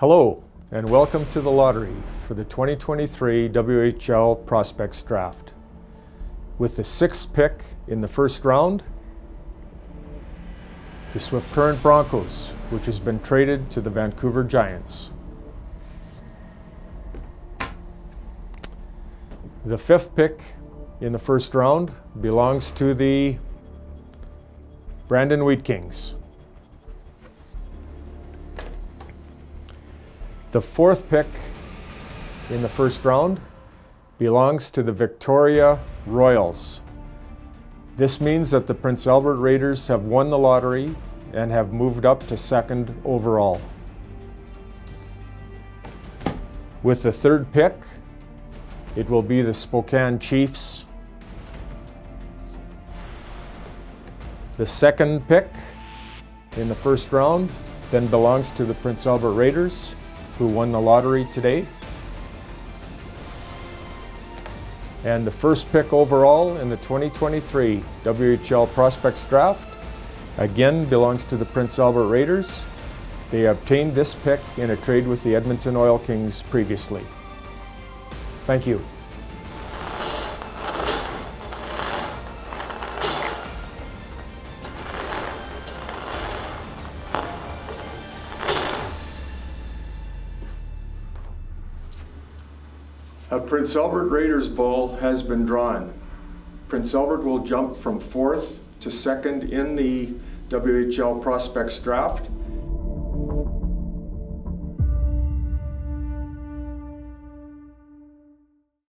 Hello, and welcome to the lottery for the 2023 WHL Prospects Draft. With the sixth pick in the first round, the Swift Current Broncos, which has been traded to the Vancouver Giants. The fifth pick in the first round belongs to the Brandon Wheat Kings. The fourth pick in the first round belongs to the Victoria Royals. This means that the Prince Albert Raiders have won the lottery and have moved up to second overall. With the third pick, it will be the Spokane Chiefs. The second pick in the first round then belongs to the Prince Albert Raiders, who won the lottery today. And the first pick overall in the 2023 WHL Prospects Draft again belongs to the Prince Albert Raiders. They obtained this pick in a trade with the Edmonton Oil Kings previously. Thank you. A Prince Albert Raiders ball has been drawn. Prince Albert will jump from fourth to second in the WHL Prospects Draft